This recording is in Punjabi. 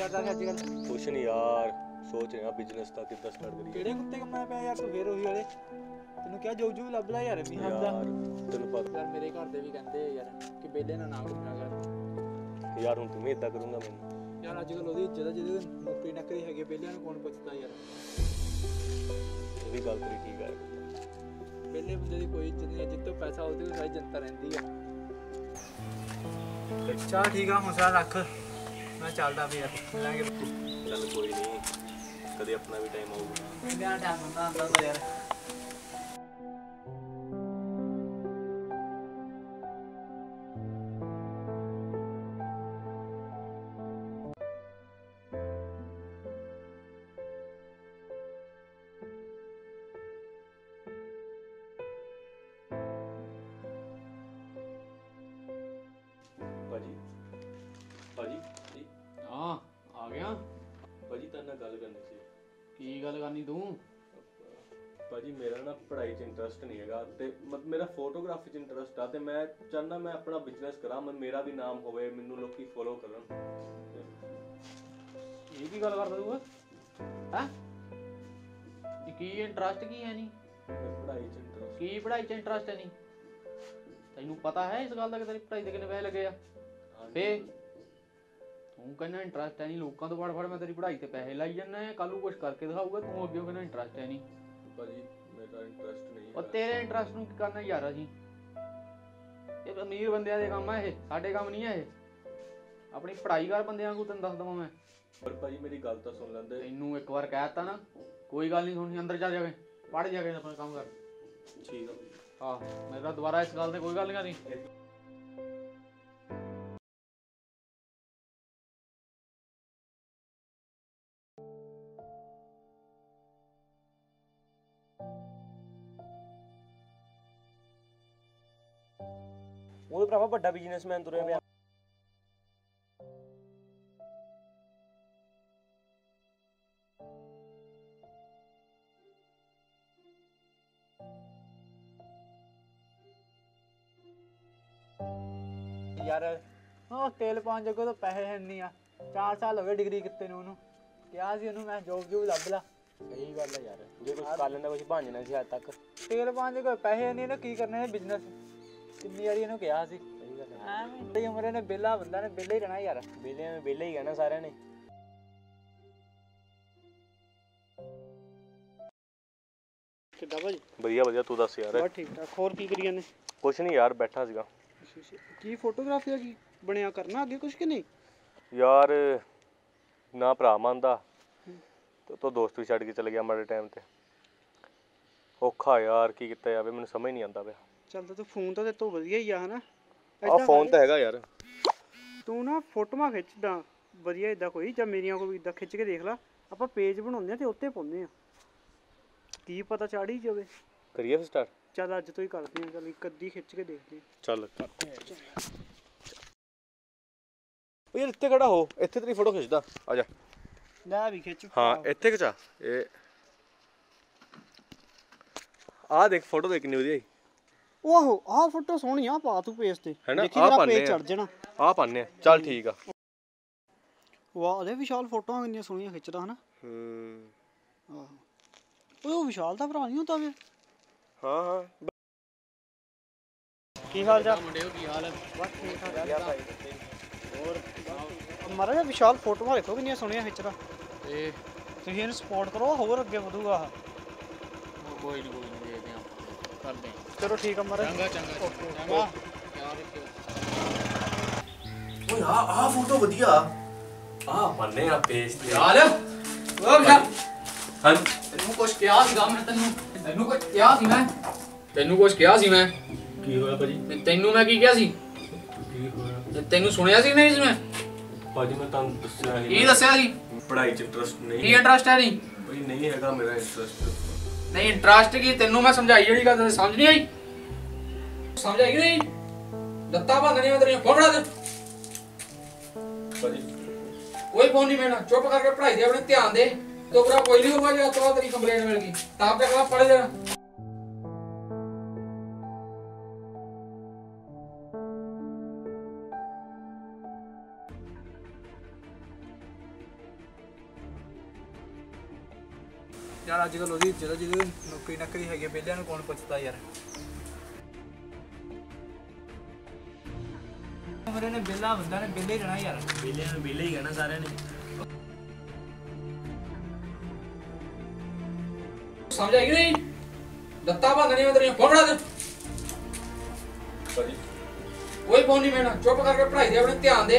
ਕਰਦਾ ਅੱਜ ਕੱਲ ਕੁਛ ਨਹੀਂ ਯਾਰ ਸੋਚ ਰਿਹਾ ਬਿਜ਼ਨਸ ਦਾ ਕਿੱਦਾਂ ਸਟਾਰਟ ਕਰੀਏ। ਕਿਹੜੇ ਕੁੱਤੇ ਕੰਮਾਂ ਪਿਆ ਯਾਰ ਤੂੰ ਫੇਰ ਉਹੀ ਵਾਲੇ। ਤੈਨੂੰ ਕਿਹਾ ਜੋ ਜੋ ਲੱਭ ਲੈ ਯਾਰ ਵੀ ਹਮਦਾ ਯਾਰ ਤੈਨੂੰ ਪਤਾ। ਯਾਰ ਮੇਰੇ ਘਰ ਦੇ ਵੀ ਕਹਿੰਦੇ ਯਾਰ ਕਿ ਬੇਲੇ ਨਾ ਨਾ ਘੁੰਮਿਆ ਕਰ। ਯਾਰ ਹੁਣ ਤੂੰ ਵੀ ਇਦਾਂ ਕਰੂੰਗਾ ਮੈਨੂੰ। ਯਾਰ ਅੱਜ ਕੱਲ ਉਹਦੀ ਜਿਹਦੇ ਕੋਲ ਨੌਕਰੀ ਨਕਰੀ ਹੈਗੇ ਬੇਲਿਆਂ ਨੂੰ ਕੌਣ ਪੁੱਛਦਾ ਯਾਰ? ਇਹ ਵੀ ਗੱਲ ਤੇਰੀ ਠੀਕ ਹੈ ਬੇਲੇ ਬੰਦੇ ਦੀ ਕੋਈ ਇੱਜ਼ਤ ਨਹੀਂ ਹੈ ਜਿੱਤੋਂ ਪੈਸਾ ਉਹਦੇ ਕੋਲ ਸਾਰੀ ਜਨਤਾ ਰਹਿੰਦੀ ਆ। ਚਾ ਠੀਕ ਆ ਹੌਸਲਾ ਰੱਖ। ਮੈਂ ਚੱਲਦਾ ਫੇਰ ਮਿਲਾਂਗੇ ਚੱਲ ਕੋਈ ਨਹੀਂ ਕਦੇ ਆਪਣਾ ਵੀ ਟਾਈਮ ਆਊਗਾ। ਬੇਲਿਆਂ ਦਾ ਟਾਈਮ ਹੁੰਦਾ ਹੁੰਦਾ ਯਾਰ। ਗੱਲ ਕਰਨੀ ਤੂੰ? ਭਾਜੀ ਮੇਰਾ ਨਾ ਪੜ੍ਹਾਈ 'ਚ ਇੰਟਰਸਟ ਨਹੀਂ ਹੈਗਾ ਤੇ ਮ- ਮੇਰਾ ਫੋਟੋਗ੍ਰਾਫੀ 'ਚ ਇੰਟਰਸਟ ਆ ਤੇ ਮੈਂ ਚਾਹੁੰਦਾ ਮੈਂ ਆਪਣਾ ਬਿਜ਼ਨਸ ਕਰਾਂ ਮੈਂ ਮੇਰਾ ਵੀ ਨਾਮ ਹੋਵੇ ਮੈਨੂੰ ਲੋਕੀ ਫੋਲੋ ਕਰਨ। ਇਹ ਕੀ ਗੱਲ ਕਰਦਾ ਤੂੰ ਹੈ? ਕੀ ਇੰਟਰਸਟ ਕੀ ਹੈ ਨਹੀਂ ਮੈਂ ਪੜ੍ਹਾਈ 'ਚ ਇੰਟਰਸਟ ਕੀ ਪੜ੍ਹਾਈ 'ਚ ਇੰਟਰਸਟ ਹੈ ਨਹੀਂ ਤੈਨੂੰ ਪਤਾ ਹੈ ਇਸ ਗੱਲ ਦਾ ਕਿ ਤੇਰੀ ਪੜ੍ਹਾਈ ਦੇ ਕਿੰਨੇ ਪੈਸੇ ਲੱਗੇ ਆ? ਫੇ ਤੂੰ ਕਹਿੰਦਾ ਇੰਟਰਸਟ ਹੈ ਨਹੀਂ ਲੋਕਾਂ ਤੋਂ ਫੜ ਫੜ ਮੈਂ ਤੇਰੀ ਪੜ੍ਹਾਈ ਤੇ ਪੈਸੇ ਲਾਈ ਜਾਂਦਾ ਹੈ ਕੱਲ ਨੂੰ ਕੁਝ ਕਰਕੇ ਦਿਖਾਊਗਾ ਤੂੰ ਅੱਗੇ ਕਹਿੰਦਾ ਇੰਟਰਸਟ ਹੈ ਨਹੀਂ। ਭਾਜੀ ਮੇਰਾ ਇੰਟਰਸਟ ਨਹੀਂ ਉਹ। ਤੇਰੇ ਇੰਟਰਸਟ ਨੂੰ ਕੀ ਕਰਨਾ ਯਾਰ ਅਸੀਂ? ਇਹ ਅਮੀਰ ਬੰਦਿਆਂ ਦੇ ਕੰਮ ਆ ਇਹ ਸਾਡੇ ਕੰਮ ਨਹੀਂ ਆ ਇਹ। ਆਪਣੀ ਪੜ੍ਹਾਈ ਕਰ ਬੰਦਿਆਂ ਨੂੰ ਤੈਨੂੰ ਦੱਸ ਦਵਾਂ ਮੈਂ। ਪਰ ਭਾਜੀ ਮੇਰੀ ਗੱਲ ਤਾਂ ਸੁਣ ਲੈਂਦੇ। ਤੈਨੂੰ ਇੱਕ ਵਾਰ ਕਹਿਤਾ ਨਾ ਕੋਈ ਗੱਲ ਨਹੀਂ ਸੁਣੀ ਅੰਦਰ ਜਾ ਜਾਵੇ ਪੜ ਜਾ ਕੇ ਆਪਣਾ ਕੰਮ ਕਰ। ਠੀਕ ਆ ਆਹ ਮੇਰਾ ਦੁਬਾਰਾ ਇਸ ਗੱਲ ਤੇ ਕੋਈ ਗੱਲ ਨਹੀਂ ਕਰਨੀ। ਉਹਦੇ ਭਰਾਵਾ ਵੱਡਾ ਬਿਜ਼ਨਸਮੈਨ ਤੁਰਿਆ ਪਿਆ। ਯਾਰ ਉਹ ਤੇਲ ਪਾਉਣ ਜੋਗੇ ਤਾਂ ਪੈਸੇ ਹੈ ਨਹੀਂ ਆ। 4 ਸਾਲ ਹੋ ਗਏ ਡਿਗਰੀ ਕਿਤੇ ਨੂੰ ਉਹਨੂੰ। ਕਿਹਾ ਸੀ ਉਹਨੂੰ ਮੈਂ ਜੋਬ ਜੂਬ ਲੱਭ ਲਾ। ਸਹੀ ਗੱਲ ਹੈ ਯਾਰ। ਜੇ ਕੁਝ ਕਰ ਲੈਂਦਾ ਕੁਝ ਬਣ ਜਾਣਾ ਸੀ ਹੱਦ ਤੱਕ। ਤੇਲ ਪਾਉਣ ਜੋਗੇ ਪੈਸੇ ਨਹੀਂ ਇਹਨੇ ਕੀ ਕਰਨਾ ਹੈ ਬਿਜ਼ਨਸ ਕਿੰਨੀ ਵਾਰੀ ਇਹਨੂੰ ਕਿਹਾ ਸੀ? ਸਹੀ ਗੱਲ ਹੈ। ਐਵੇਂ ਤੇ ਉਮਰੇ ਨੇ ਬੇਲਾ ਬੰਦਾ ਨੇ ਬੇਲਾ ਹੀ ਰਹਿਣਾ ਯਾਰ। ਵਿਹਲਿਆਂ ਨੇ ਵਿਹਲੇ ਹੀ ਕਹਿਣਾ ਸਾਰਿਆਂ ਨੇ। ਕਿੱਦਾਂ ਭਾਜੀ? ਵਧੀਆ ਵਧੀਆ ਤੂੰ ਦੱਸ ਯਾਰ। ਬਸ ਠੀਕ ਠਾਕ। ਹੋਰ ਕੀ ਕਰੀ ਜਾਂਦੇ? ਕੁਛ ਨਹੀਂ ਯਾਰ ਬੈਠਾ ਸੀਗਾ। ਕੀ ਫੋਟੋਗ੍ਰਾਫੀ ਆ? ਕੀ ਬਣਿਆ ਕਰਨਾ ਅੱਗੇ ਕੁਝ ਕਿ ਨਹੀਂ? ਯਾਰ ਨਾ ਭਰਾ ਮੰਨਦਾ। ਤੇ ਤੋ ਦੋਸਤ ਵੀ ਛੱਡ ਕੇ ਚਲੇ ਗਿਆ ਮਾੜੇ ਟਾਈਮ ਤੇ। ਔਖਾ ਯਾਰ ਕੀ ਕੀਤਾ ਜਾਵੇ ਮੈਨੂੰ ਸਮਝ ਨਹੀਂ ਆਉਂਦਾ ਪਿਆ। ਚੱਲ ਤੂੰ ਫੋਨ ਤਾਂ ਤੇ ਤੋਂ ਵਧੀਆ ਹੀ ਆ ਹਨਾ? ਆ ਏਦਾਂ ਫੋਨ ਕਰ, ਤਾਂ ਹੈਗਾ ਯਾਰ। ਤੂੰ ਨਾ ਫੋਟੋਆਂ ਖਿੱਚਦਾ ਵਧੀਆ ਇਦਾਂ ਕੋਈ ਜਾਂ ਮੇਰੀਆਂ ਕੋਈ ਇਦਾਂ ਖਿੱਚ ਕੇ ਦੇਖ ਲੈ। ਆਪਾਂ ਪੇਜ ਬਣਾਉਂਦੇ ਆ ਤੇ ਉੱਤੇ ਪਾਉਂਦੇ ਆ। ਕੀ ਪਤਾ ਚਾੜੀ ਜਾਵੇ। ਕਰੀਏ ਫਿਰ ਸਟਾਰਟ ਚੱਲ ਅੱਜ ਤੋਂ ਹੀ ਕਰਦੇ ਆ ਚੱਲ ਇੱਕ ਅੱਧੀ ਖਿੱਚ ਕੇ ਦੇਖਦੇ ਆ। ਚੱਲ ਉਹ ਯਾਰ ਇੱਥੇ ਖੜਾ ਹੋ? ਇੱਥੇ ਤੇਰੀ ਫੋਟੋ ਖਿੱਚਦਾ। ਆ ਜਾ। ਲੈ ਵੀ ਖਿੱਚ। ਹਾਂ ਇੱਥੇ ਖਿਚਾ। ਇਹ ਆ ਦੇਖ ਫੋਟੋ ਦੇਖ ਕਿੰਨੀ ਵਧੀਆ ਓਹੋ ਆਹ ਫੋਟੋ ਸੋਹਣੀ ਆ ਪਾ ਤੂੰ ਪੇਜ ਤੇ। ਹੈਨਾ? ਦੇਖੀ ਆਹ ਤੇਰਾ ਪਾਉਂਦੇ ਪੇਜ ਆ। ਚੜ ਜਾਣਾ। ਆ। ਪਾਣੇ ਚੱਲ ਠੀਕ ਆ। ਵਾਹ ਉਹਦੇ ਵਿਸ਼ਾਲ ਫੋਟੋਆਂ ਕਿੰਨੀਆਂ ਸੋਹਣੀਆਂ ਖਿੱਚਦਾ ਹਨਾ? ਹੂੰ। ਆਹੋ। ਓਏ ਉਹ ਵਿਸ਼ਾਲ ਦਾ ਭਰਾ ਨਹੀਂ ਹੁੰਦਾ ਵੇ। ਹਾਂ ਹਾਂ। ਕੀ ਹਾਲ ਚਾਲ? ਮੁੰਡਿਓ ਕੀ ਹਾਲ ਹੈ ਮਹਾਰਾਜ ਵਿਸ਼ਾਲ ਫੋਟੋਆਂ ਦੇਖੋ ਕਿੰਨੀਆਂ ਸੋਹਣੀਆਂ ਖਿੱਚਦਾ। ਤੇ ਤੁਸੀਂ ਇਹਨੂੰ ਸਪੋਰਟ ਕਰੋ ਹੋਰ ਅੱਗੇ ਵਧੂਗਾ ਆਹ। ਕੋਈ ਨਹੀਂ ਕੋਈ ਨਹੀਂ ਕਰਦੇ ਹਾਂ। ਚਲੋ ਠੀਕ ਆ ਮਹਾਰਾਜ। ਚੰਗਾ ਚੰਗਾ ਚੰਗਾ। ਯਾਰ ਰੱਖਿਓ ਓਏ ਆ ਆ ਫੋਟੋ ਵਧੀਆ। ਆ ਬੰਨੇ ਆ ਪੇਜ ਤੇ। ਯਾਰ ਓ ਵਿਸ਼ਾਲ ਹਾਂ। ਤੈਨੂੰ ਕੁਝ ਕਿਹਾ ਸੀਗਾ ਮੈਂ ਤੈਨੂੰ ਤੈਨੂੰ ਕੁਝ ਕਿਹਾ ਸੀ ਮੈਂ। ਤੈਨੂੰ ਕੁਝ ਕਿਹਾ ਸੀ ਮੈਂ। ਕੀ ਹੋਇਆ ਭਾਜੀ? ਤੇ ਤੈਨੂੰ ਮੈਂ ਕੀ ਕਿਹਾ ਸੀ? ਕੀ ਹੋਇਆ? ਤੇ ਤੈਨੂੰ ਸੁਣਿਆ ਸੀ ਨਹੀਂ ਸੀ ਮੈਂ? ਭਾਜੀ ਮੈਂ ਤੁਹਾਨੂੰ ਦੱਸਿਆ ਕੀ ਨਹੀਂ ਦੱਸਿਆ ਸੀ? ਪੜ੍ਹਾਈ ਚ ਇੰਟਰਸਟ ਕੀ ਨਹੀਂ ਇੰਟਰਸਟ ਹੈ ਨਹੀਂ ਭਾਈ ਨਹੀਂ ਹੈਗਾ ਮੇਰਾ ਇੰਟਰਸਟ ਨਹੀਂ ਇੰਟਰਸਟ ਕੀ? ਤੈਨੂੰ ਮੈਂ ਸਮਝਾਈ ਜਿਹੜੀ ਗੱਲ ਤੈਨੂੰ ਸਮਝ ਨਹੀਂ ਆਈ। ਸਮਝ ਆਈ ਕਿ ਨਹੀਂ? ਲੱਤਾਂ ਭੰਨਣੀਆਂ ਤੇਰੀਆਂ ਫੜਾ ਦੇ। ਕੋਈ ਫੋਨ ਨਹੀਂ ਮੈਨਾਂ ਚੁੱਪ ਕਰਕੇ ਪੜ੍ਹਾਈ ਦੇ ਆਪਣੇ ਧਿਆਨ ਦੇ। ਤੋਬਰਾ ਕੋਈ ਨਹੀਂ ਹੋਊਗਾ ਜੇ ਤੋਂ ਤੇਰੀ ਕੰਪਲੇਂਟ ਮਿਲ ਗਈ। ਤਾਂ ਆਪੇ ਕਲਾ ਪੜ੍ਹ ਜਾਣਾ ਯਾਰ ਅੱਜ ਕੱਲ ਉਹਦੀ ਆ, ਜਿਹਦੀ ਨੌਕਰੀ ਨਕਰੀ ਹੈਗੀ ਆ, ਵਿਹਲਿਆਂ ਨੂੰ ਕੌਣ ਪੁੱਛਦਾ ਯਾਰ? ਉਮਰੇ ਨੇ ਵਿਹਲਾ ਬੰਦਾ ਨੇ ਹੀ ਰਹਿਣਾ ਯਾਰ। ਵਿਹਲਿਆਂ ਨੂੰ ਵਿਹਲੇ ਹੀ ਕਹਿਣਾ ਸਾਰਿਆਂ ਨੇ। ਸਮਝ ਆਈ ਕਿ ਨਹੀਂ? ਲੱਤਾਂ ਬੰਨਣੀਆਂ ਮੈਂ ਤੇਰੀਆਂ ਫੋਨ ਫੜਾ ਦੇ। ਕੋਈ ਫੋਨ ਨਹੀਂ ਮੈਨਾਂ ਚੁੱਪ ਕਰਕੇ ਪੜ੍ਹਾਈ ਦੇ ਆਪਣੇ ਧਿਆਨ ਦੇ।